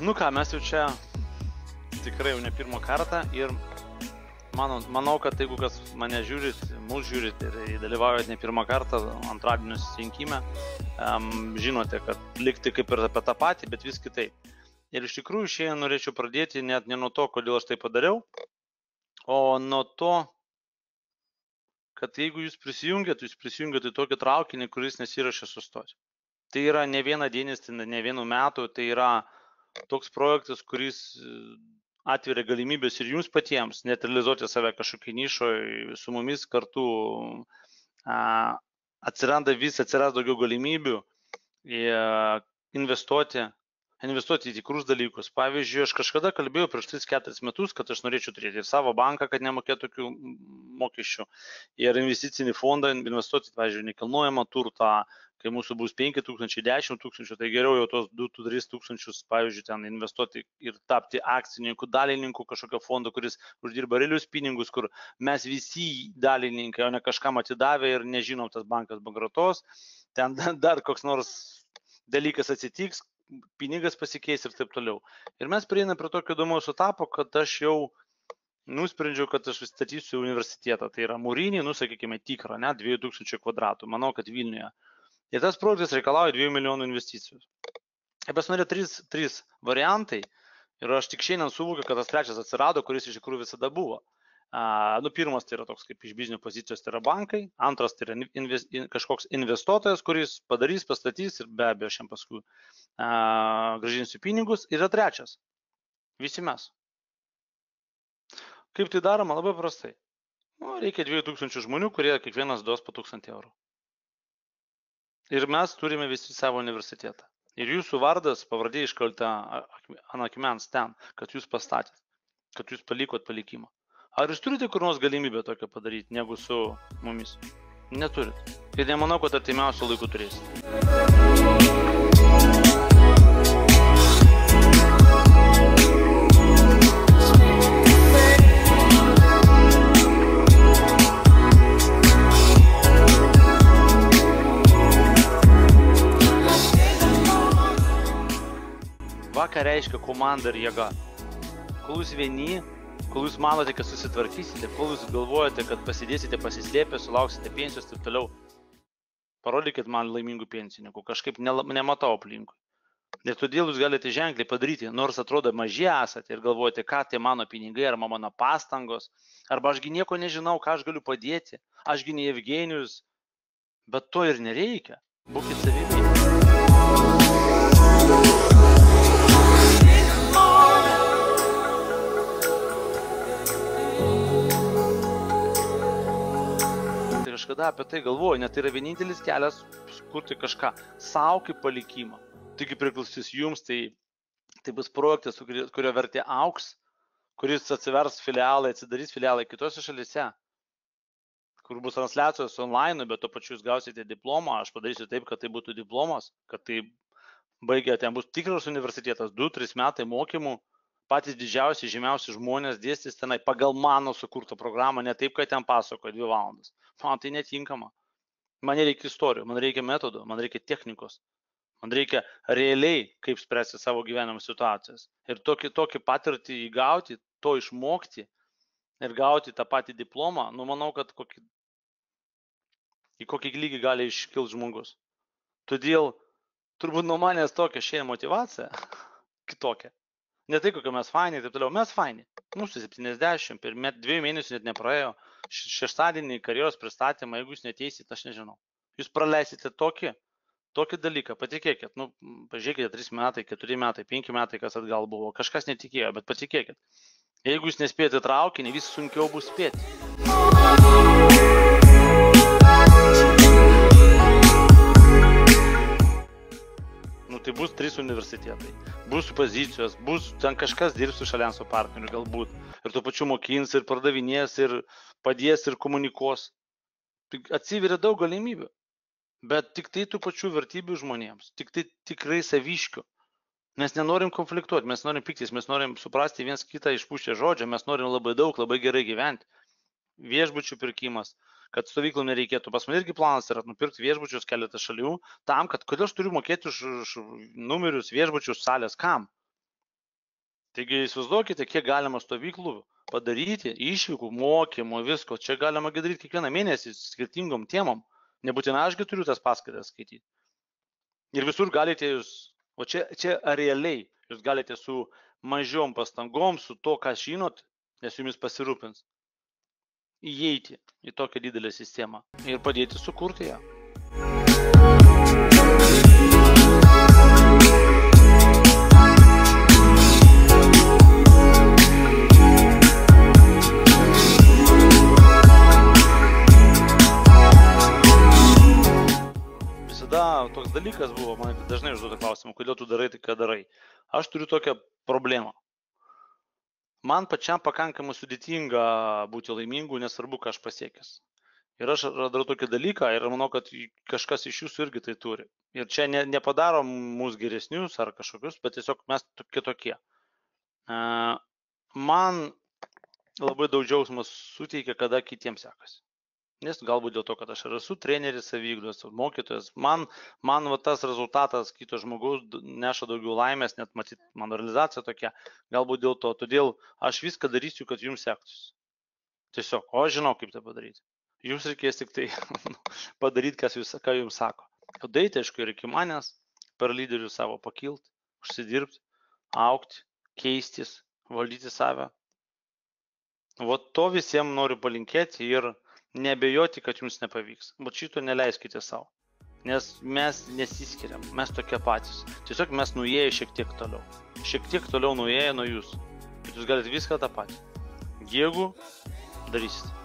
Nu ką, mes jau čia tikrai jau ne pirmą kartą ir mano, manau, kad jeigu kas mane žiūrit, mūsų žiūrit ir dalyvaujat ne pirmą kartą antradienio susirinkime, um, žinote, kad likti kaip ir apie tą patį, bet vis kitaip. Ir iš tikrųjų šiandien norėčiau pradėti net ne nuo to, kodėl aš tai padariau, o nuo to, kad jeigu jūs prisijungiat, jūs prisijungiat į tokį traukinį, kuris nesirašė sustoti. Tai yra ne viena dienis, tai ne vienų metų, tai yra toks projektas, kuris atveria galimybės ir jums patiems net realizuoti save kažkokiai nišoje su mumis kartu. Atsiranda vis, atsiras daugiau galimybių investuoti, investuoti į tikrus dalykus. Pavyzdžiui, aš kažkada kalbėjau prieš 3-4 metus, kad aš norėčiau turėti ir savo banką, kad nemokėtų tokių mokesčių, ir investicinį fondą investuoti, pavyzdžiui, nekilnojamą turtą, kai mūsų bus 5 tūkstančiai, 10 tūkstančių, tai geriau jau tos 2-3 tūkstančius, pavyzdžiui, ten investuoti ir tapti akcininku, dalininku kažkokio fondo, kuris uždirba realius pinigus, kur mes visi dalininkai, o ne kažkam atidavę ir nežinom, tas bankas bankrotos, ten dar koks nors dalykas atsitiks, pinigas pasikeis ir taip toliau. Ir mes prieiname prie tokio įdomaus etapo, kad aš jau nusprendžiau, kad aš statysiu universitetą. Tai yra mūrinį, nusakykime, tikrą, ne, 2000 kvadratų. Manau, kad Vilniuje. Ir tas projektas reikalauja 2 milijonų investicijų. Ir pas mane trys, trys variantai. Ir aš tik šiandien suvokiu, kad tas trečias atsirado, kuris iš tikrųjų visada buvo. Uh, nu, pirmas tai yra toks kaip iš biznio pozicijos, tai yra bankai. Antras tai yra invest, in, kažkoks investuotojas, kuris padarys, pastatys ir be abejo šiam paskui uh, gražinsiu pinigus. Ir yra trečias. Visi mes. Kaip tai daroma? Labai prastai. Nu, reikia 2000 žmonių, kurie kiekvienas duos po 1000 eurų. Ir mes turime visi savo universitetą. Ir jūsų vardas, pavardė iškalta ant akmens ten, kad jūs pastatėt, kad jūs palikot palikimą. Ar jūs turite kur nors galimybę tokią padaryti, negu su mumis? Neturit. Ir nemanau, kad artimiausiu laiku turėsite. Ką reiškia komanda ir jėga. Kol jūs vieni, kol jūs manote, kad susitvarkysite, kol jūs galvojate, kad pasidėsite pasislėpę, sulauksite pensijos ir taip toliau, parodykit man laimingų pensininkų, kažkaip nematau aplinkui. Ir todėl jūs galite ženkliai padaryti, nors atrodo maži esate ir galvojate, ką tai mano pinigai ar mano pastangos, arba ašgi nieko nežinau, ką aš galiu padėti, ašgi ne Evgenijus, bet to ir nereikia. Būkite savimi. Kažkada apie tai galvoju, net tai yra vienintelis kelias kurti kažką savo kaip palikimą. Taigi priklausys jums, tai, tai bus projektas, kurio vertė auks, kuris atsivers filialai, atsidarys filialai kitose šalise, kur bus transliacijos online, bet to pačiu jūs gausite diplomą, aš padarysiu taip, kad tai būtų diplomas, kad tai baigę ten bus tikras universitetas, 2-3 metai mokymų, patys didžiausi, žymiausi žmonės dėstys tenai pagal mano sukurtą programą, ne taip, kad ten pasakoja 2 valandas. Man tai netinkama. Man reikia istorijų, man reikia metodų, man reikia technikos. Man reikia realiai, kaip spręsti savo gyvenimo situacijas. Ir tokį, tokį patirtį įgauti, to išmokti ir gauti tą patį diplomą, nu manau, kad kokį, į kokį lygį gali iškilti žmogus. Todėl turbūt nuo manęs tokia šiandien motivacija kitokia. Ne tai, kokie mes faini ir taip toliau. Mes faini. Mūsų 70, per met, dviejų mėnesių net nepraėjo. Šeštadienį karjeros pristatymą, jeigu jūs neteisit, aš nežinau. Jūs praleisite tokį, tokį dalyką, patikėkit. Nu, pažiūrėkite, 3 metai, 4 metai, 5 metai, kas atgal buvo. Kažkas netikėjo, bet patikėkit. Jeigu jūs nespėjote traukinį, vis sunkiau bus spėti. Bus trys universitetai, bus pozicijos, bus ten kažkas dirbs su šalianso partneriu galbūt. Ir tuo pačiu mokins, ir pardavinės, ir padės, ir komunikuos. Atsiveria daug galimybių. Bet tik tai tų pačių vertybių žmonėms, tik tai tikrai saviškių. Mes nenorim konfliktuoti, mes norim piktis, mes norim suprasti viens kitą išpušę žodžio, mes norim labai daug, labai gerai gyventi. Viešbučių pirkimas, kad stovyklų nereikėtų. Pas mane irgi planas yra nupirkti viešbučius keletą šalių, tam, kad kodėl aš turiu mokėti už, už numerius viešbučių salės, kam? Taigi įsivaizduokite, kiek galima stovyklų padaryti, išvykų, mokymų, visko. Čia galima daryti kiekvieną mėnesį skirtingom temom. Nebūtinai ašgi turiu tas paskaitas skaityti. Ir visur galite jūs, o čia, čia realiai, jūs galite su mažiom pastangom, su to, ką žinot, nes jumis pasirūpins, įeiti į tokią didelę sistemą ir padėti sukurti ją. visada toks dalykas buvo, man dažnai užduoda klausimą, kodėl tu darai tai, ką darai. Aš turiu tokią problemą. Man pačiam pakankamai sudėtinga būti laimingu, nesvarbu, ką aš pasiekęs. Ir aš radau tokį dalyką ir manau, kad kažkas iš jūsų irgi tai turi. Ir čia ne, nepadaro mūsų geresnius ar kažkokius, bet tiesiog mes kitokie. Man labai daug džiaugsmas suteikia, kada kitiems sekasi nes galbūt dėl to, kad aš ir esu treneris savygdos, mokytojas, man, man va, tas rezultatas kito žmogaus neša daugiau laimės, net matyt, mano realizacija tokia, galbūt dėl to, todėl aš viską darysiu, kad jums sektųsi. Tiesiog, o aš žinau, kaip tai padaryti. Jums reikės tik tai padaryti, kas jūs, ką jums sako. Padaryti, aišku, ir iki manęs, per lyderių savo pakilti, užsidirbti, aukti, keistis, valdyti save. O to visiems noriu palinkėti ir nebejoti, kad jums nepavyks. Bet šito neleiskite savo. Nes mes nesiskiriam, mes tokie patys. Tiesiog mes nuėję šiek tiek toliau. Šiek tiek toliau nuėję nuo jūsų. Bet jūs galite viską tą patį. Jeigu darysite.